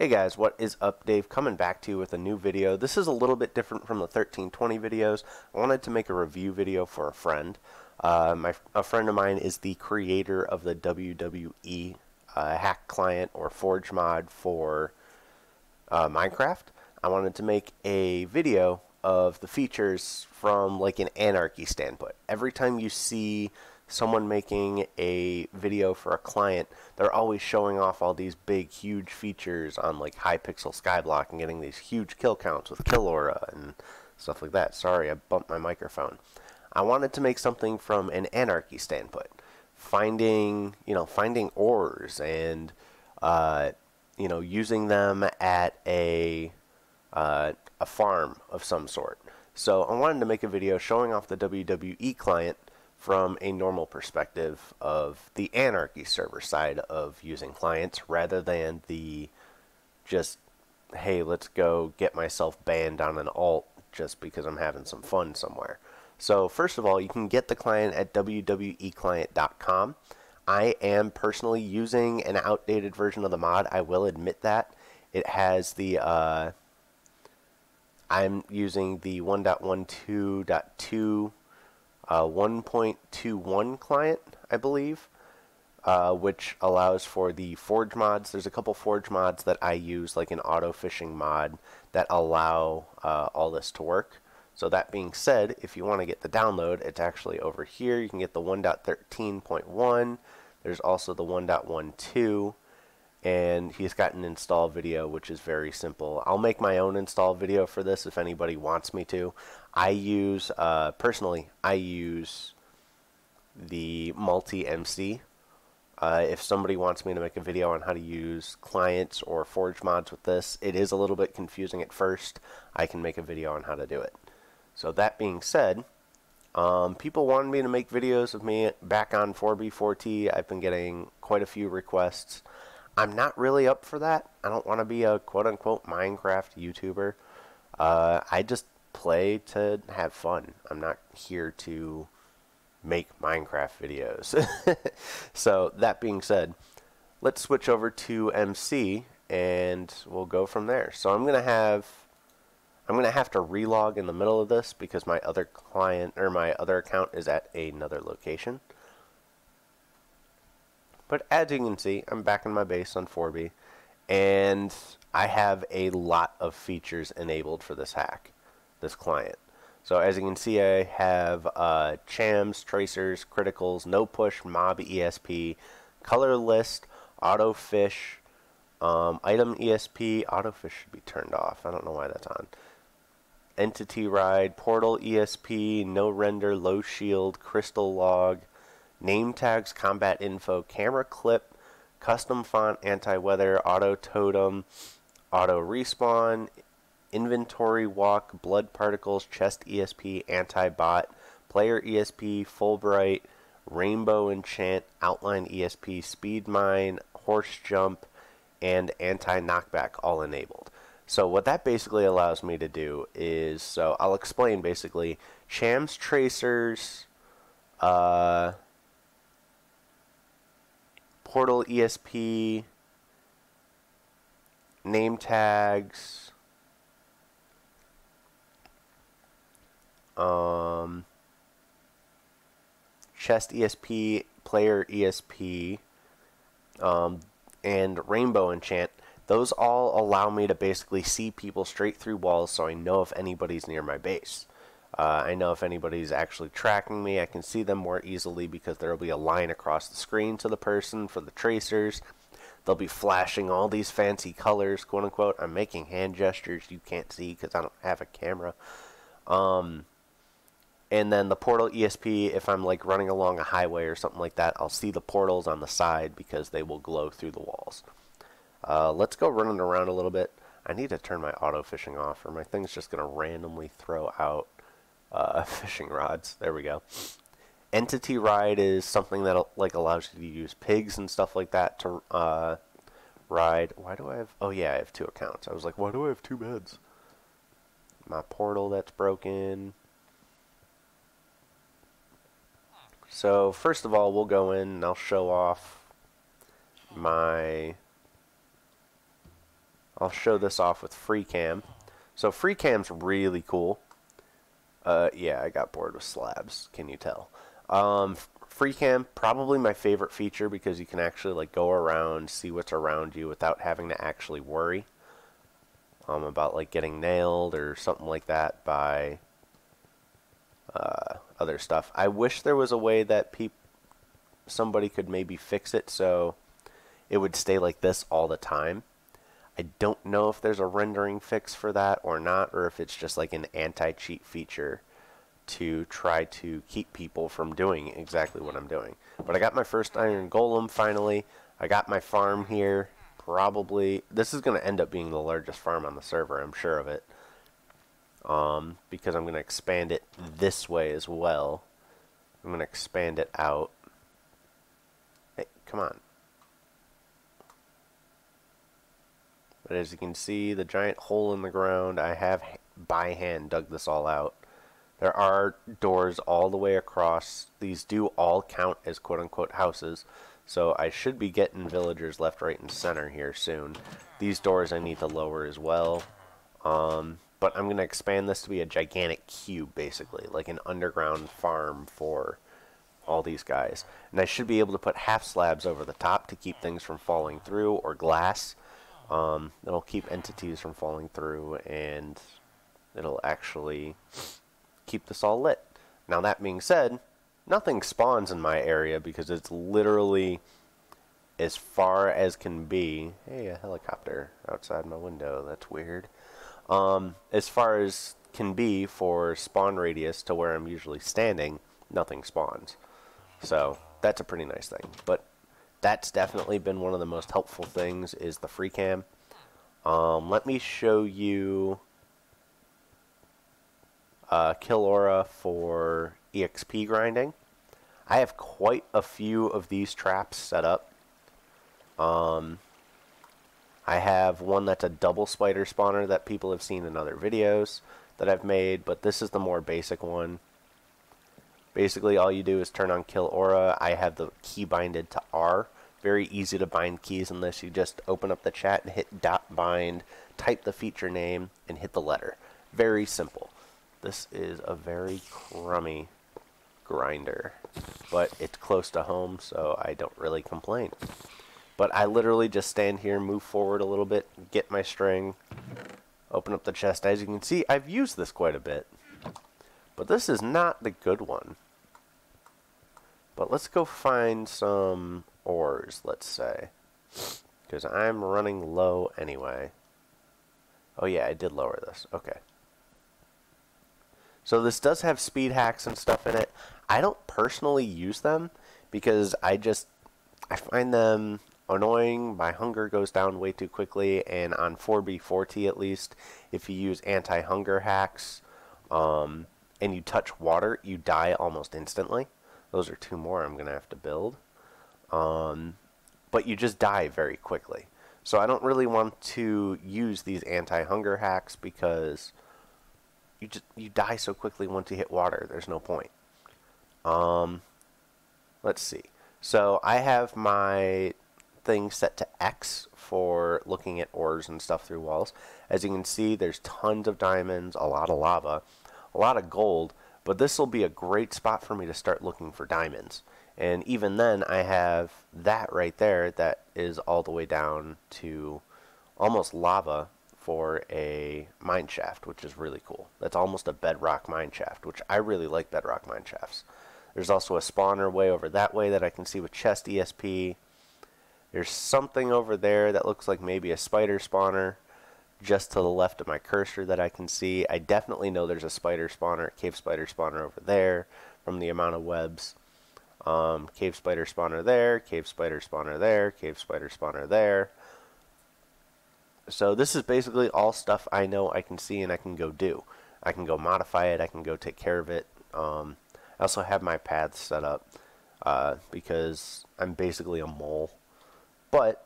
Hey guys, what is up? Dave coming back to you with a new video. This is a little bit different from the 1320 videos. I wanted to make a review video for a friend. Uh, my, a friend of mine is the creator of the WWE uh, hack client or forge mod for uh, Minecraft. I wanted to make a video of the features from like an anarchy standpoint. Every time you see someone making a video for a client, they're always showing off all these big, huge features on like Hypixel Skyblock and getting these huge kill counts with kill aura and stuff like that. Sorry, I bumped my microphone. I wanted to make something from an anarchy standpoint, finding you know finding ores and uh, you know using them at a uh, a farm of some sort. So I wanted to make a video showing off the WWE client from a normal perspective of the anarchy server side of using clients rather than the just hey let's go get myself banned on an alt just because I'm having some fun somewhere. So first of all you can get the client at wweclient.com. I am personally using an outdated version of the mod. I will admit that. It has the uh, I'm using the 1.12.2 uh, 1.21 client, I believe, uh, which allows for the forge mods. There's a couple forge mods that I use, like an auto fishing mod, that allow uh, all this to work. So that being said, if you want to get the download, it's actually over here. You can get the 1.13.1. There's also the 1.12 and he's got an install video which is very simple. I'll make my own install video for this if anybody wants me to. I use, uh, personally, I use the multi-MC. Uh, if somebody wants me to make a video on how to use clients or forge mods with this, it is a little bit confusing at first. I can make a video on how to do it. So that being said, um, people wanted me to make videos of me back on 4B4T. I've been getting quite a few requests. I'm not really up for that. I don't want to be a quote unquote Minecraft YouTuber. Uh, I just play to have fun. I'm not here to make Minecraft videos. so, that being said, let's switch over to MC and we'll go from there. So, I'm going to have I'm going to have to relog in the middle of this because my other client or my other account is at another location. But as you can see, I'm back in my base on 4B, and I have a lot of features enabled for this hack, this client. So as you can see, I have uh, chams, tracers, criticals, no push, mob ESP, color list, auto fish, um, item ESP, auto fish should be turned off. I don't know why that's on. Entity ride, portal ESP, no render, low shield, crystal log, name tags, combat info, camera clip, custom font, anti-weather, auto totem, auto respawn, inventory walk, blood particles, chest ESP, anti-bot, player ESP, Fullbright, rainbow enchant, outline ESP, speed mine, horse jump, and anti-knockback all enabled. So what that basically allows me to do is, so I'll explain basically, Chams tracers, uh, Portal ESP, name tags, um, chest ESP, player ESP, um, and rainbow enchant. Those all allow me to basically see people straight through walls so I know if anybody's near my base. Uh, I know if anybody's actually tracking me, I can see them more easily because there will be a line across the screen to the person for the tracers. They'll be flashing all these fancy colors, quote unquote. I'm making hand gestures you can't see because I don't have a camera. Um, and then the portal ESP, if I'm like running along a highway or something like that, I'll see the portals on the side because they will glow through the walls. Uh, let's go running around a little bit. I need to turn my auto fishing off or my thing's just going to randomly throw out uh, fishing rods. There we go. Entity ride is something that like allows you to use pigs and stuff like that to uh, ride. Why do I have? Oh yeah, I have two accounts. I was like, why do I have two beds? My portal that's broken. So first of all, we'll go in and I'll show off my. I'll show this off with FreeCam. So FreeCam's really cool. Uh, yeah, I got bored with slabs. Can you tell? Um, FreeCam probably my favorite feature because you can actually like go around, see what's around you without having to actually worry um, about like getting nailed or something like that by uh, other stuff. I wish there was a way that peop somebody could maybe fix it so it would stay like this all the time. I don't know if there's a rendering fix for that or not, or if it's just like an anti-cheat feature to try to keep people from doing exactly what I'm doing. But I got my first iron golem finally. I got my farm here. Probably, this is going to end up being the largest farm on the server, I'm sure of it. Um, because I'm going to expand it this way as well. I'm going to expand it out. Hey, come on. But as you can see, the giant hole in the ground, I have by hand dug this all out. There are doors all the way across. These do all count as quote-unquote houses. So I should be getting villagers left, right, and center here soon. These doors I need to lower as well. Um, but I'm going to expand this to be a gigantic cube, basically. Like an underground farm for all these guys. And I should be able to put half slabs over the top to keep things from falling through, or glass. Um, it'll keep entities from falling through and it'll actually keep this all lit. Now that being said, nothing spawns in my area because it's literally as far as can be. Hey, a helicopter outside my window. That's weird. Um, as far as can be for spawn radius to where I'm usually standing, nothing spawns. So that's a pretty nice thing. But that's definitely been one of the most helpful things is the free cam. Um, let me show you uh, for EXP grinding. I have quite a few of these traps set up. Um, I have one that's a double spider spawner that people have seen in other videos that I've made, but this is the more basic one. Basically, all you do is turn on Kill Aura. I have the key binded to R. Very easy to bind keys unless. You just open up the chat and hit dot bind, type the feature name, and hit the letter. Very simple. This is a very crummy grinder, but it's close to home, so I don't really complain. But I literally just stand here, move forward a little bit, get my string, open up the chest. As you can see, I've used this quite a bit. But this is not the good one. But let's go find some ores, let's say. Because I'm running low anyway. Oh yeah, I did lower this. Okay. So this does have speed hacks and stuff in it. I don't personally use them because I just I find them annoying. My hunger goes down way too quickly, and on 4B4T at least, if you use anti-hunger hacks um, and you touch water, you die almost instantly. Those are two more I'm gonna have to build. Um, but you just die very quickly. So I don't really want to use these anti-hunger hacks because you just you die so quickly once you hit water. There's no point. Um, let's see. So I have my thing set to X for looking at ores and stuff through walls. As you can see, there's tons of diamonds, a lot of lava, a lot of gold, but this will be a great spot for me to start looking for diamonds. And even then, I have that right there that is all the way down to almost lava for a mine shaft, which is really cool. That's almost a bedrock mine shaft, which I really like bedrock mine shafts. There's also a spawner way over that way that I can see with chest ESP. There's something over there that looks like maybe a spider spawner just to the left of my cursor that I can see. I definitely know there's a spider spawner, cave spider spawner over there from the amount of webs. Um, cave spider spawner there, cave spider spawner there, cave spider spawner there. So this is basically all stuff I know I can see and I can go do. I can go modify it, I can go take care of it. Um, I also have my paths set up uh, because I'm basically a mole. But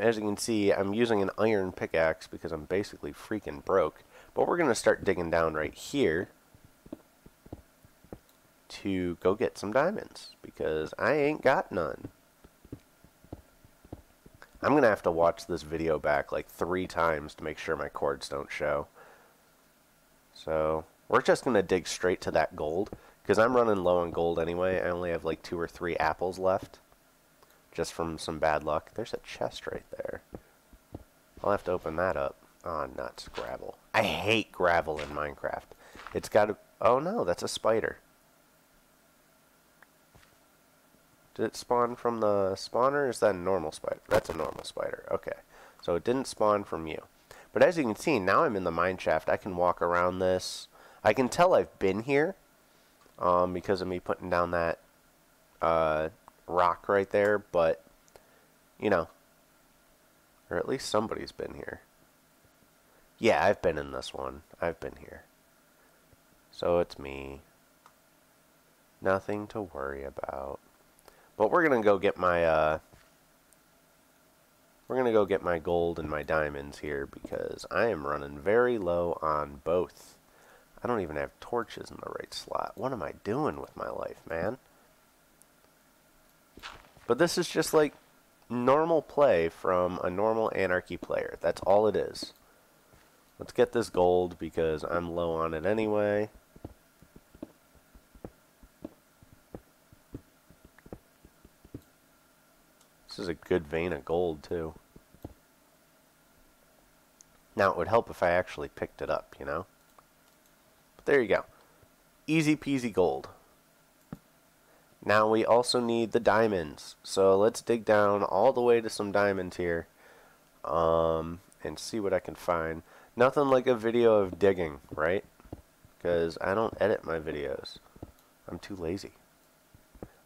as you can see, I'm using an iron pickaxe because I'm basically freaking broke. But we're going to start digging down right here to go get some diamonds because I ain't got none. I'm going to have to watch this video back like three times to make sure my cords don't show. So we're just going to dig straight to that gold because I'm running low on gold anyway. I only have like two or three apples left just from some bad luck. There's a chest right there. I'll have to open that up. Oh, nuts. Gravel. I hate gravel in Minecraft. It's got a... Oh, no. That's a spider. Did it spawn from the spawner? is that a normal spider? That's a normal spider. Okay. So it didn't spawn from you. But as you can see, now I'm in the mine shaft. I can walk around this. I can tell I've been here um, because of me putting down that uh, rock right there. But, you know, or at least somebody's been here. Yeah, I've been in this one. I've been here. So it's me. Nothing to worry about. But we're going to go get my, uh, we're going to go get my gold and my diamonds here because I am running very low on both. I don't even have torches in the right slot. What am I doing with my life, man? But this is just like normal play from a normal Anarchy player. That's all it is. Let's get this gold because I'm low on it anyway. This is a good vein of gold, too. Now, it would help if I actually picked it up, you know? But there you go. Easy peasy gold. Now we also need the diamonds. So let's dig down all the way to some diamonds here. Um, and see what I can find. Nothing like a video of digging, right? Because I don't edit my videos. I'm too lazy.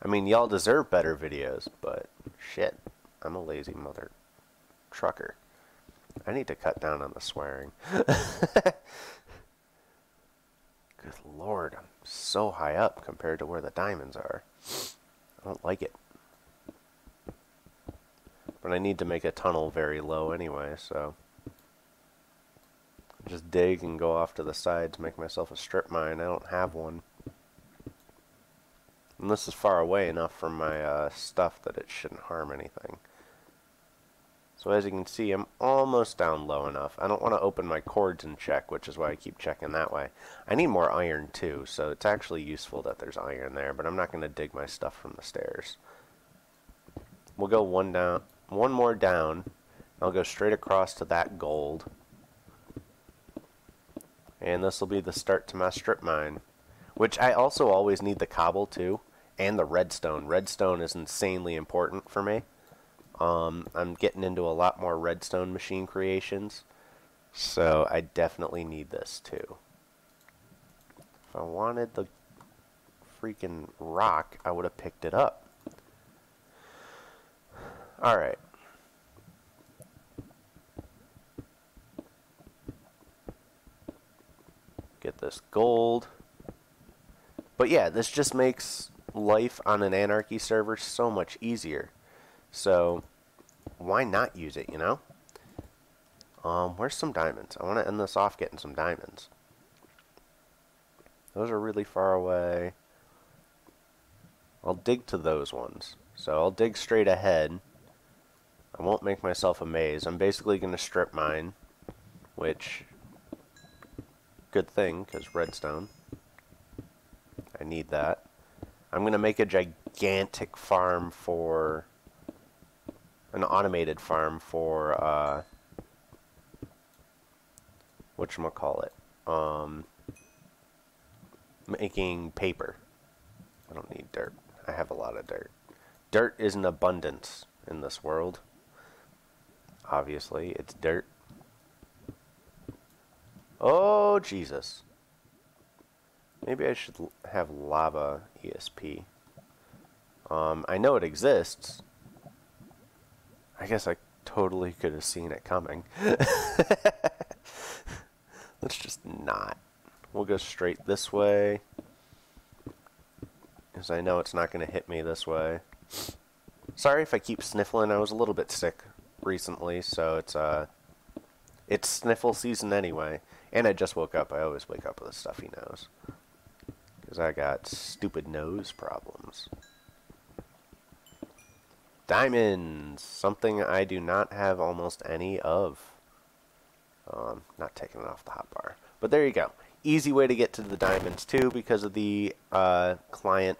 I mean, y'all deserve better videos, but shit, I'm a lazy mother trucker. I need to cut down on the swearing. Good lord, I'm so high up compared to where the diamonds are. I don't like it. But I need to make a tunnel very low anyway, so just dig and go off to the side to make myself a strip mine. I don't have one. And this is far away enough from my uh, stuff that it shouldn't harm anything. So as you can see, I'm almost down low enough. I don't want to open my cords and check, which is why I keep checking that way. I need more iron too, so it's actually useful that there's iron there, but I'm not going to dig my stuff from the stairs. We'll go one down, one more down. I'll go straight across to that gold. And this will be the start to my strip mine. Which I also always need the cobble too. And the redstone. Redstone is insanely important for me. Um, I'm getting into a lot more redstone machine creations. So I definitely need this too. If I wanted the freaking rock, I would have picked it up. Alright. Get this gold. But yeah, this just makes life on an Anarchy server so much easier. So, why not use it, you know? Um, where's some diamonds? I want to end this off getting some diamonds. Those are really far away. I'll dig to those ones. So I'll dig straight ahead. I won't make myself a maze. I'm basically going to strip mine, which Good thing, because redstone. I need that. I'm going to make a gigantic farm for... An automated farm for, uh... Whatchamacallit? Um... Making paper. I don't need dirt. I have a lot of dirt. Dirt is an abundance in this world. Obviously, it's dirt. Oh, Jesus. Maybe I should have lava ESP. Um, I know it exists. I guess I totally could have seen it coming. Let's just not. We'll go straight this way. Because I know it's not going to hit me this way. Sorry if I keep sniffling. I was a little bit sick recently, so it's, uh, it's sniffle season anyway. And I just woke up. I always wake up with a stuffy nose. Because I got stupid nose problems. Diamonds, something I do not have almost any of. Um, not taking it off the hotbar. But there you go. Easy way to get to the diamonds too because of the uh, client.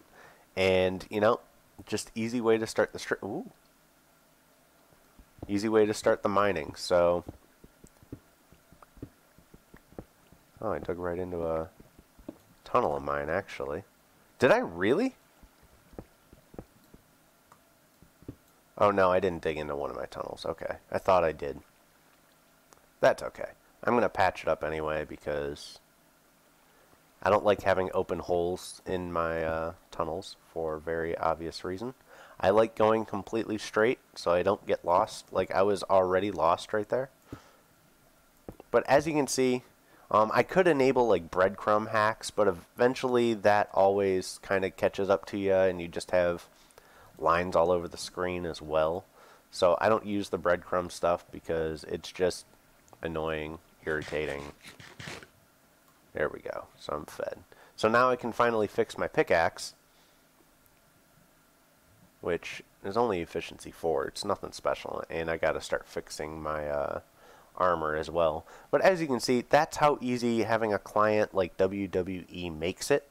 And, you know, just easy way to start the strip. Ooh. Easy way to start the mining. So, oh, I dug right into a tunnel of mine, actually. Did I really? Oh, no, I didn't dig into one of my tunnels. Okay. I thought I did. That's okay. I'm going to patch it up anyway because I don't like having open holes in my uh, tunnels for very obvious reason. I like going completely straight so I don't get lost. Like I was already lost right there. But as you can see, um, I could enable like breadcrumb hacks, but eventually that always kind of catches up to you and you just have lines all over the screen as well. So I don't use the breadcrumb stuff because it's just annoying, irritating. There we go. So I'm fed. So now I can finally fix my pickaxe, which is only efficiency 4. It's nothing special, and I got to start fixing my uh, armor as well. But as you can see, that's how easy having a client like WWE makes it.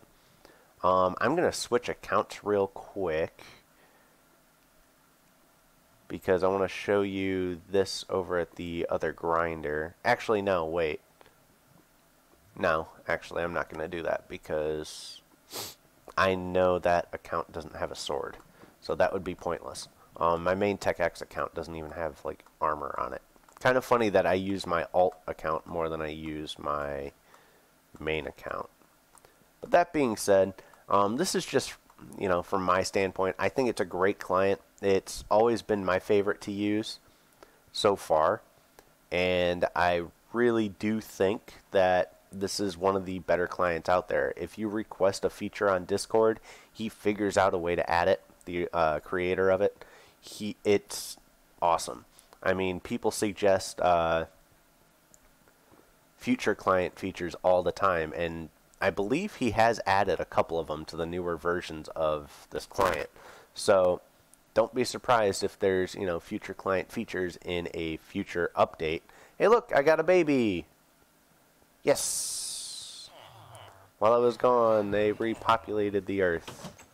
Um, I'm going to switch accounts real quick because I want to show you this over at the other grinder. Actually, no, wait. No, actually, I'm not going to do that because I know that account doesn't have a sword. So that would be pointless. Um, my main TechX account doesn't even have like armor on it. Kind of funny that I use my alt account more than I use my main account. But that being said, um, this is just, you know, from my standpoint, I think it's a great client. It's always been my favorite to use so far. And I really do think that this is one of the better clients out there. If you request a feature on Discord, he figures out a way to add it. The uh, creator of it, he it's awesome. I mean, people suggest uh, future client features all the time, and I believe he has added a couple of them to the newer versions of this client. So don't be surprised if there's, you know, future client features in a future update. Hey, look, I got a baby. Yes. While I was gone, they repopulated the earth.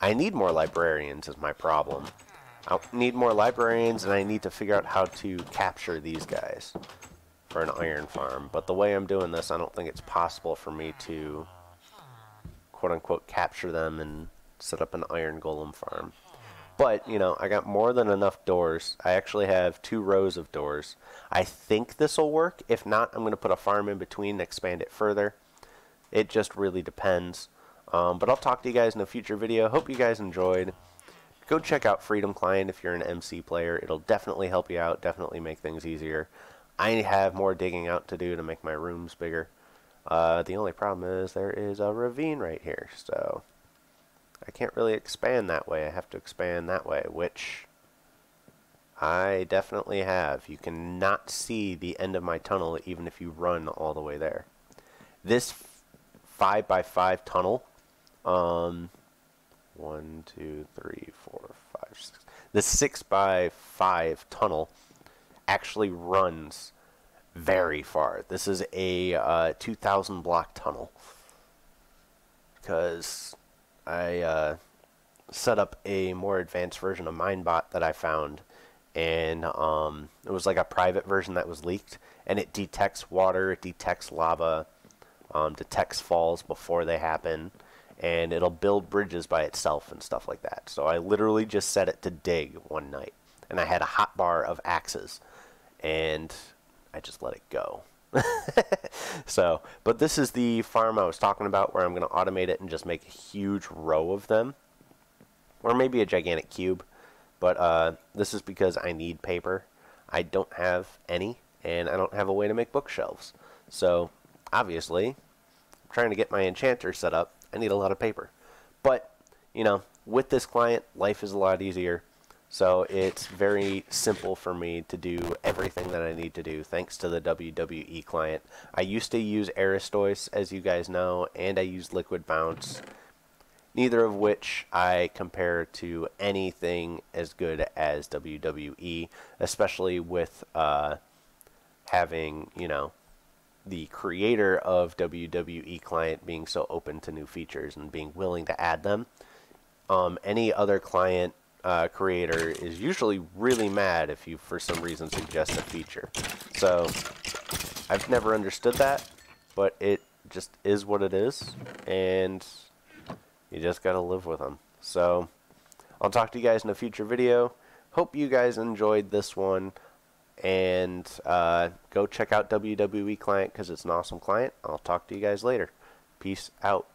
I need more librarians is my problem. I need more librarians, and I need to figure out how to capture these guys for an iron farm. But the way I'm doing this, I don't think it's possible for me to quote-unquote capture them and set up an iron golem farm. But, you know, I got more than enough doors. I actually have two rows of doors. I think this will work. If not, I'm going to put a farm in between and expand it further. It just really depends. Um, but I'll talk to you guys in a future video. Hope you guys enjoyed. Go check out Freedom Client if you're an MC player. It'll definitely help you out, definitely make things easier. I have more digging out to do to make my rooms bigger. Uh, the only problem is there is a ravine right here, so I can't really expand that way. I have to expand that way, which I definitely have. You cannot see the end of my tunnel even if you run all the way there. This 5 by 5 tunnel, um, one, two, three, four, five, six. The 6 by 5 tunnel actually runs very far. This is a uh, 2,000 block tunnel because I uh, set up a more advanced version of Minebot that I found, and um, it was like a private version that was leaked, and it detects water, it detects lava, um, detects falls before they happen, and it'll build bridges by itself and stuff like that. So I literally just set it to dig one night, and I had a hot bar of axes, and I just let it go. so, but this is the farm I was talking about where I'm going to automate it and just make a huge row of them. Or maybe a gigantic cube. But uh, this is because I need paper. I don't have any, and I don't have a way to make bookshelves. So, obviously, I'm trying to get my enchanter set up. I need a lot of paper. But, you know, with this client, life is a lot easier. So it's very simple for me to do everything that I need to do thanks to the WWE client. I used to use Aristois, as you guys know, and I use Liquid Bounce. neither of which I compare to anything as good as WWE, especially with uh, having, you know, the creator of WWE client being so open to new features and being willing to add them. Um, any other client uh, creator is usually really mad if you, for some reason, suggest a feature. So, I've never understood that, but it just is what it is, and you just gotta live with them. So, I'll talk to you guys in a future video. Hope you guys enjoyed this one and uh, go check out WWE Client because it's an awesome client. I'll talk to you guys later. Peace out.